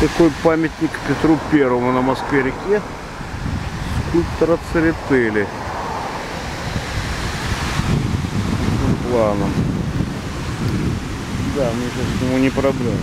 такой памятник Петру Первому на Москве-реке. Скульптора Церетели. Планом. Да, мне сейчас к нему не проблема.